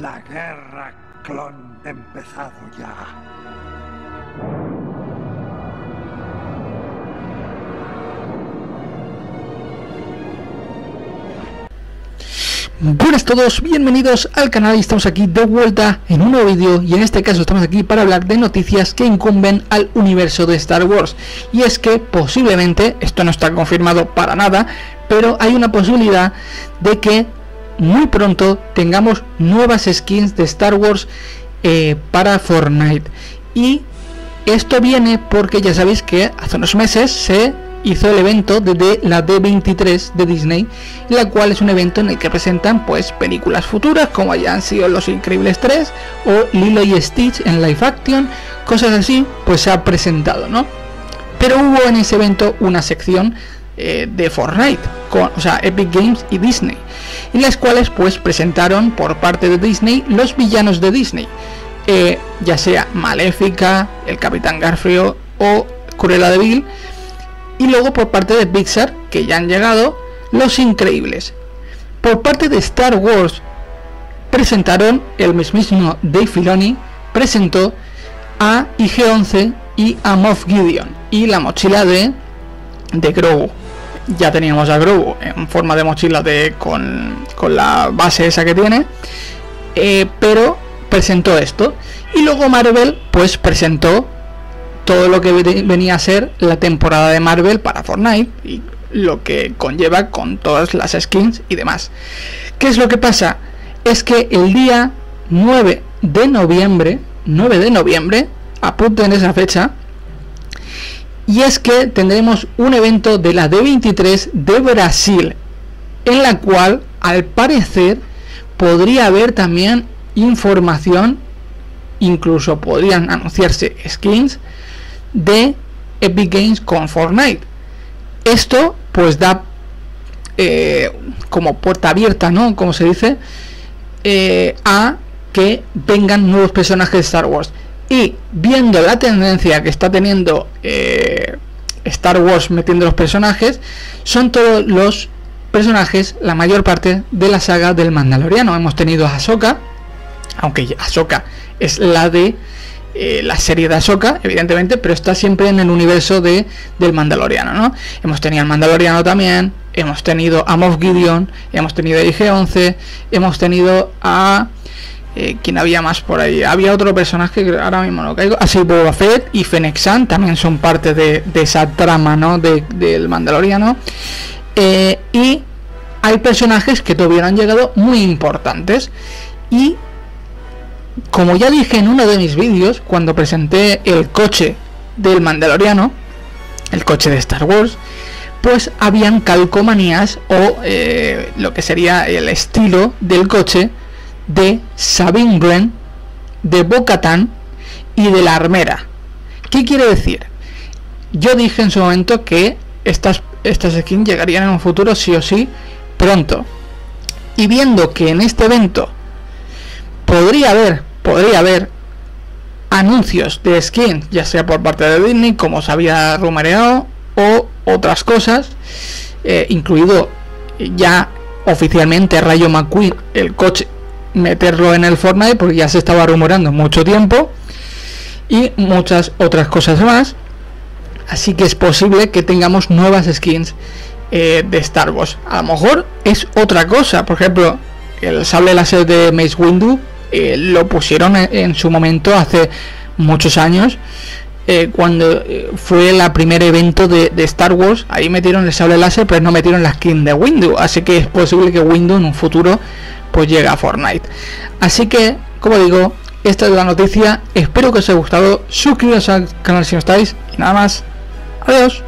La guerra clon ha empezado ya. Buenas a todos, bienvenidos al canal y estamos aquí de vuelta en un nuevo vídeo y en este caso estamos aquí para hablar de noticias que incumben al universo de Star Wars y es que posiblemente, esto no está confirmado para nada, pero hay una posibilidad de que muy pronto tengamos nuevas skins de Star Wars eh, para Fortnite y esto viene porque ya sabéis que hace unos meses se hizo el evento de, la D23 de Disney, la cual es un evento en el que presentan pues películas futuras como hayan sido Los Increíbles 3 o Lilo y Stitch en live action, cosas así, pues se ha presentado, ¿no? Pero hubo en ese evento una sección eh, de Fortnite, con, o sea, Epic Games y Disney, en las cuales pues presentaron por parte de Disney los villanos de Disney, eh, ya sea Maléfica, el Capitán Garfio o Cruella de Vil, y luego por parte de Pixar, que ya han llegado, Los Increíbles. Por parte de Star Wars, presentaron el mismísimo Dave Filoni, presentó a IG-11 y a Moff Gideon y la mochila de, de Grogu. Ya teníamos a Grogu en forma de mochila de, con, con la base esa que tiene, eh, pero presentó esto. Y luego Marvel pues presentó todo lo que venía a ser la temporada de Marvel para Fortnite y lo que conlleva con todas las skins y demás. ¿Qué es lo que pasa? Es que el día 9 de noviembre, 9 de noviembre, apunten esa fecha, y es que tendremos un evento de la D23 de Brasil, en la cual al parecer podría haber también información, incluso podrían anunciarse skins de Epic Games con Fortnite. Esto pues da eh, como puerta abierta, ¿no? Como se dice, eh, a que vengan nuevos personajes de Star Wars. Y viendo la tendencia que está teniendo eh, Star Wars metiendo los personajes, son todos los personajes, la mayor parte de la saga del Mandaloriano. Hemos tenido a Ahsoka, aunque Ahsoka es la de eh, la serie de Ahsoka, evidentemente, pero está siempre en el universo de, del Mandaloriano, ¿no? Hemos tenido al Mandaloriano también, hemos tenido a Moff Gideon, hemos tenido a IG-11, hemos tenido a... Eh, ¿Quién había más por ahí? Había otro personaje que ahora mismo no caigo. Así, Boba Fett y Fennec también son parte de, esa trama, ¿no? del Mandaloriano. Eh, y hay personajes que todavía han llegado muy importantes. Y como ya dije en uno de mis vídeos, cuando presenté el coche del Mandaloriano, el coche de Star Wars, pues habían calcomanías o eh, lo que sería el estilo del coche de Sabine Wren, de Bocatan y de la armera. ¿Qué quiere decir? Yo dije en su momento que estas, estas skins llegarían en un futuro sí o sí pronto. Y viendo que en este evento podría haber podría haber anuncios de skin, ya sea por parte de Disney, como se había rumoreado, o otras cosas, eh, incluido ya oficialmente Rayo McQueen, el coche, meterlo en el Fortnite, porque ya se estaba rumoreando mucho tiempo, y muchas otras cosas más. Así que es posible que tengamos nuevas skins eh, de Star Wars. A lo mejor es otra cosa, por ejemplo, el sable láser de Mace Windu eh, lo pusieron en, su momento hace muchos años eh, cuando fue el primer evento de, Star Wars ahí metieron el sable láser pero no metieron la skin de Windows así que es posible que Windows en un futuro pues llegue a Fortnite. Así que como digo esta es la noticia. Espero que os haya gustado. Suscribiros al canal si no estáis. Y nada más. Adiós